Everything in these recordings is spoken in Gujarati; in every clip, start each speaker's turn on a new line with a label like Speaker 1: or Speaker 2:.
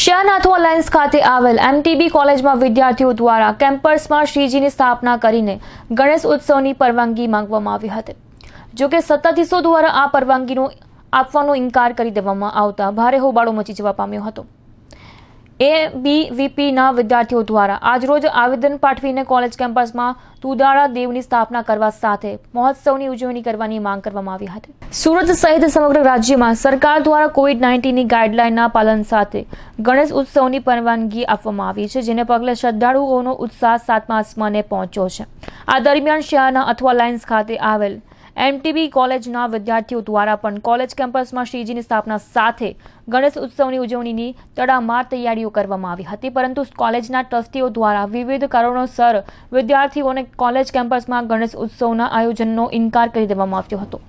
Speaker 1: શિયાનાથો અલાયન્સ ખાતે આવેલ એમટીબી કોલેજમાં વિદ્યાર્થીઓ દ્વારા કેમ્પસમાં શ્રીજીની સ્થાપના કરીને ગણેશ ઉત્સવની પરવાનગી માંગવામાં આવી હતી. જોકે સત્તાધીશો દ્વારા આ પરવાનગીનો આપવાનો ઇનકાર કરી દેવામાં આવતા ભારે હોબાળો મચી જવા પામ્યો હતો. એબીવીપીના વિદ્યાર્થીઓ દ્વારા આજરોજ આવેદન પાઠવીને કોલેજ કેમ્પસમાં તુદાળા દેવની સ્થાપના કરવા સાથે મહોત્સવની ઉજવણી કરવાની માંગ કરવામાં આવી હતી. સુરત સહિત સમગ્ર રાજ્યમાં સરકાર દ્વારા કોવિડ નાઇન્ટીનની ગાઈડલાઇનના પાલન સાથે ગણેશ ઉત્સવની પરવાનગી આપવામાં આવી છે, જેને પગલે શ્રદ્ધાળુઓનો ઉત્સાહ સાતમા આસમાને પહોંચ્યો છે. આ દરમિયાન શહેરના અથવા લાઇન્સ ખાતે આવેલ એમટીબી કોલેજના વિદ્યાર્થીઓ દ્વારા પણ કોલેજ કેમ્પસમાં શ્રીજીની સ્થાપના સાથે ગણેશ ઉત્સવની ઉજવણીની તડામાર તૈયારીઓ કરવામાં આવી હતી. પરંતુ કોલેજના ટ્રસ્ટીઓ દ્વારા વિવિધ કારણોસર વિદ્યાર્થીઓને કોલેજ કેમ્પસમાં ગણેશ ઉત્સવના આયોજનનો ઇનકાર કરી દેવામાં આવ્યો હતો.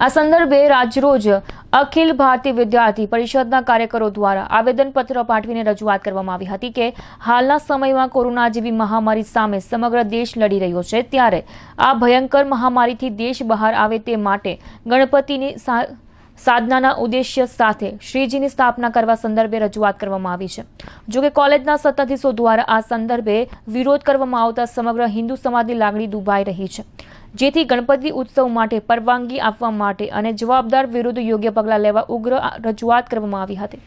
Speaker 1: આ સંદર્ભે રાજરોજ અખિલ ભારતીય વિદ્યાર્થી પરિષદના કાર્યકરો દ્વારા આવેદનપત્ર પાઠવીને રજૂઆત કરવામાં આવી હતી કે હાલના સમયમાં કોરોના જેવી મહામારી સામે સમગ્ર દેશ લડી રહ્યો છે. ત્યારે આ ભયંકર મહામારીથી દેશ બહાર આવે તે માટે ગણપતિની સાધનાના ઉદ્દેશ્ય સાથે શ્રીજીની સ્થાપના કરવા સંદર્ભે રજૂઆત કરવામાં આવી છે. જોકે કોલેજના સત્તાધીશો દ્વારા આ સંદર્ભે વિરોધ કરવામાં આવતા સમગ્ર હિન્દુ સમાજની લાગણી દુભાઈ રહી છે. જેથી ગણપતિ ઉત્સવ માટે પરવાનગી આપવા માટે અને જવાબદાર વિરુદ્ધ યોગ્ય પગલાં લેવા ઉગ્ર રજૂઆત કરવામાં આવી હતી.